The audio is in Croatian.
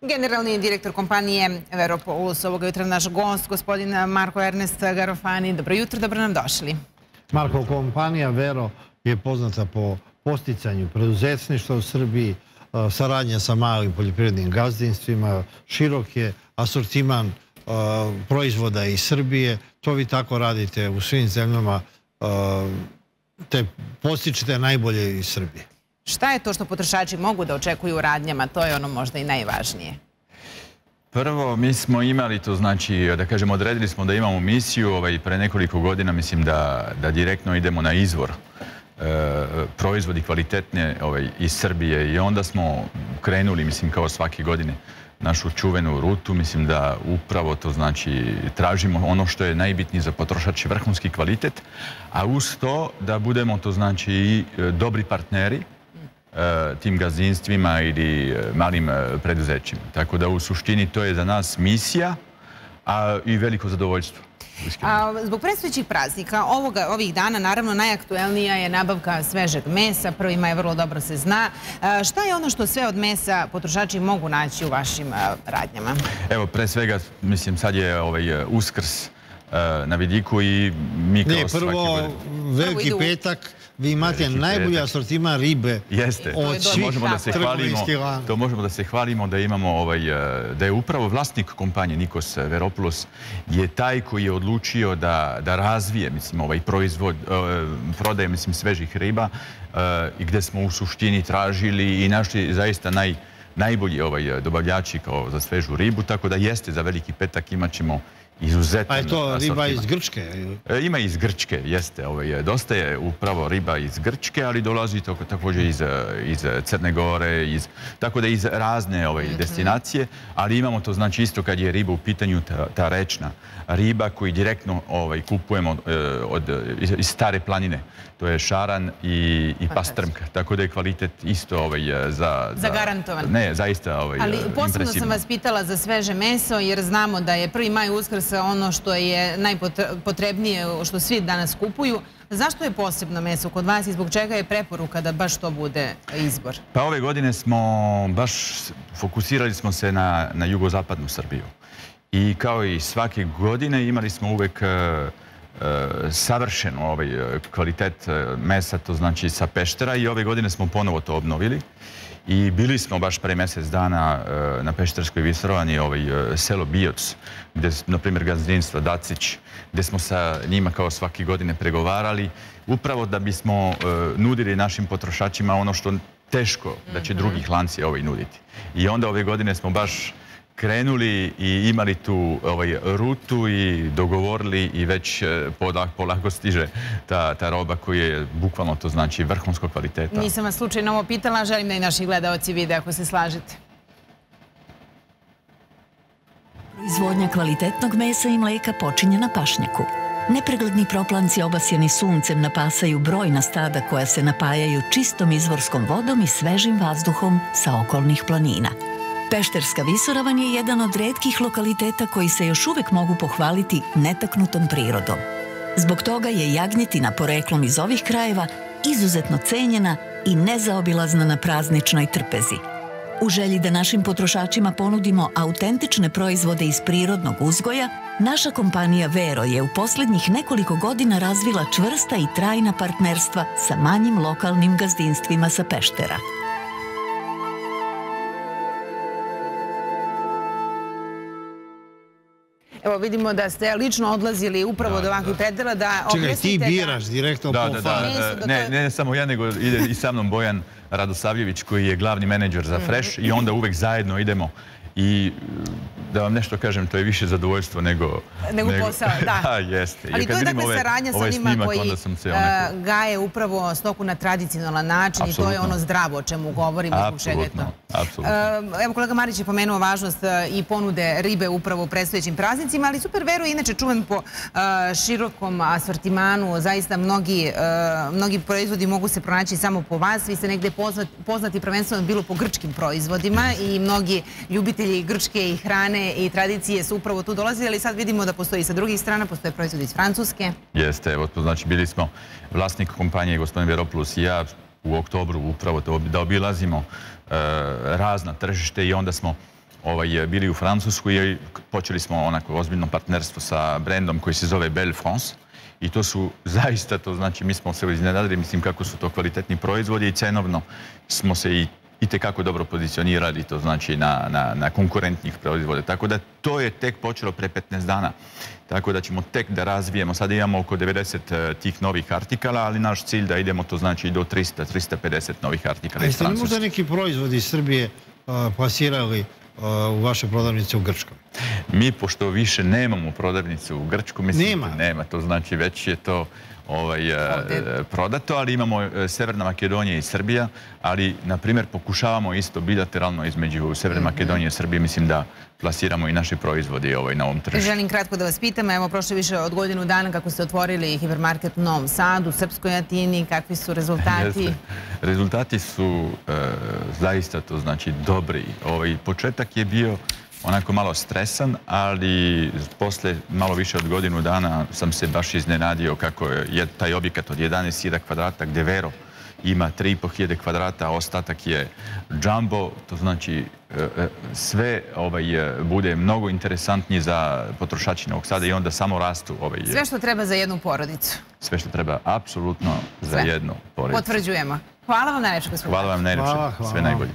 Generalni direktor kompanije Veropolus, ovoga jutra naš gost, gospodin Marko Ernest Garofani. Dobro jutro, dobro nam došli. Marko, kompanija Vero je poznata po posticanju preduzetništva u Srbiji, saradnja sa malim poljoprivrednim gazdinstvima, širok je asortiman proizvoda iz Srbije. To vi tako radite u svim zemljama, te postičete najbolje iz Srbije. Šta je to što potrošači mogu da očekuju u radnjama? To je ono možda i najvažnije. Prvo, mi smo imali to, znači, da kažem, odredili smo da imamo misiju, ovaj, pre nekoliko godina mislim da, da direktno idemo na izvor e, proizvodi kvalitetne ovaj, iz Srbije i onda smo krenuli, mislim, kao svake godine našu čuvenu rutu. Mislim da upravo to znači tražimo ono što je najbitnije za potrošač vrhunski kvalitet, a uz to da budemo to znači i e, dobri partneri tim gazdinstvima ili e, malim e, preduzećima. Tako da u suštini to je za nas misija, a i veliko zadovoljstvo. zbog predstojećih praznika ovih dana naravno najaktuelnija je nabavka svežeg mesa. Prvima je vrlo dobro se zna. šta je ono što sve od mesa potrošači mogu naći u vašim radnjama? Evo, pre svega, mislim, sad je ovaj, uskrs na vidiku i mi kao svaki... Ne, prvo, veliki petak, vi imate najbolji asortiman ribe Jeste, to možemo da se hvalimo, to možemo da se hvalimo da imamo ovaj, e, da je upravo vlasnik kompanije Nikos Veropoulos je taj koji je odlučio da, da razvije mislim ovaj proizvod e, prodaje mislim svežih riba i gde smo u suštini tražili i našli zaista naj najbolji ovaj dobavljači kao za svežu ribu, tako da jeste za veliki petak imat ćemo izuzetno... A je to riba iz Grčke? E, ima iz Grčke, jeste. Ovaj, dosta je upravo riba iz Grčke, ali dolazi također iz, iz Crne Gore, iz, tako da iz razne ovaj, mhm. destinacije, ali imamo to znači isto kad je riba u pitanju ta, rečna riba koju direktno ovaj, kupujemo e, od, iz stare planine. To je šaran i, i pastrmka. Tako da je kvalitet isto ovaj, za, za... Zagarantovan. Ne, zaista ovaj, Ali posebno sam vas pitala za sveže meso, jer znamo da je prvi maj uskrs ono što je najpotrebnije, što svi danas kupuju. Zašto je posebno meso kod vas i zbog čega je preporuka da baš to bude izbor? Pa ove godine smo baš fokusirali smo se na, na jugozapadnu Srbiju. I kao i svake godine imali smo uvek e, e, savršen ovaj kvalitet e, mesa, to znači sa peštera i ove godine smo ponovo to obnovili. I bili smo baš pre mjesec dana e, na Pešterskoj visorovani ovaj, e, selo Bijoc, gdje, na primjer, gazdinstvo Dacić, gdje smo sa njima kao svaki godine pregovarali, upravo da bismo e, nudili našim potrošačima ono što teško da će mhm. drugih lanci ovaj nuditi. I onda ove godine smo baš krenuli i imali tu ovaj, rutu i dogovorili i već e, polako stiže ta, ta roba koja je bukvalno to znači vrhunskog kvaliteta. Nisam vas slučajno ovo pitala, želim da i naši gledalci vide ako se slažete. Izvodnja kvalitetnog mesa i mleka počinje na pašnjaku. Nepregledni proplanci obasjeni suncem napasaju brojna stada koja se napajaju čistom izvorskom vodom i svežim vazduhom sa okolnih planina. Pešterska visoravan je jedan od redkih lokaliteta koji se još uvijek mogu pohvaliti netaknutom prirodom. Zbog toga je jagnjetina poreklom iz ovih krajeva izuzetno cenjena i nezaobilazna na prazničnoj trpezi. U želji da našim potrošačima ponudimo autentične proizvode iz prirodnog uzgoja, naša kompanija Vero je u posljednjih nekoliko godina razvila čvrsta i trajna partnerstva sa manjim lokalnim gazdinstvima sa Peštera. Evo vidimo da ste lično odlazili upravo do ovakvih predela da Čekaj, ti biraš direktno po da, Ne, ne samo ja, nego ide i sa mnom Bojan Radosavljević koji je glavni menadžer za mhm. Fresh i onda uvek zajedno idemo i da vam nešto kažem, to je više zadovoljstvo nego... Nego posao, da. Da, jeste. Ali to je dakle saradnja sa njima koji eh, gaje upravo stoku na tradicionalan način i to je ono zdravo o čemu govorimo. Apsolutno, apsolutno. Eh, evo kolega Marić je pomenuo važnost i ponude ribe upravo u predstojećim praznicima, ali Super Veru je inače čuven po širokom asortimanu. Zaista mnogi, mnogi proizvodi mogu se pronaći samo po vas. Vi ste negdje poznati prvenstveno bilo po grčkim proizvodima i mnogi ljubitelji grčke i hrane i tradicije su upravo tu dolazili, ali sad vidimo da postoji sa drugih strana, postoje proizvodi iz Francuske. Jeste, evo, znači bili smo vlasnik kompanije gospodin Veroplus i ja u oktobru upravo da obilazimo e, razna tržište i onda smo ovaj, bili u Francusku i počeli smo onako ozbiljno partnerstvo sa brendom koji se zove Belle France. I to su zaista, to znači mi smo se iznenadili, mislim kako su to kvalitetni proizvodi i cenovno smo se i i tekako dobro pozicionirali, to znači na, na, na konkurentnih proizvode. Tako da to je tek počelo pre 15 dana. Tako da ćemo tek da razvijemo. Sada imamo oko 90 tih novih artikala, ali naš cilj da idemo, to znači do 300, 350 novih artikala. A jeste li možda neki proizvodi iz Srbije a, plasirali a, u vaše prodavnice u Grčkoj? Mi, pošto više nemamo prodavnicu u Grčku, mislim Nema. da nema. To znači već je to ovaj, e, prodato, ali imamo e, Severna Makedonija i Srbija, ali, na primjer, pokušavamo isto bilateralno između Severne Makedonije i Srbije, mislim da plasiramo i naše proizvodi ovaj, na ovom tržištu. Želim kratko da vas pitam, evo prošle više od godinu dana kako ste otvorili hipermarket u Novom Sadu, u Srpskoj Atini, kakvi su rezultati? Jeste. Rezultati su e, zaista to znači dobri. Ovaj početak je bio onako malo stresan, ali posle malo više od godinu dana sam se baš iznenadio kako je taj objekat od 11.000 kvadrata gde Vero ima 3.500 kvadrata, a ostatak je jumbo, to znači e, e, sve ovaj, e, bude mnogo interesantnije za potrošači Novog Sada i onda samo rastu. Ovaj, Sve što treba za jednu porodicu. Sve što treba apsolutno za jednu porodicu. Potvrđujemo. Hvala vam najlepše, gospodine. Hvala vam hvala. Sve najbolje.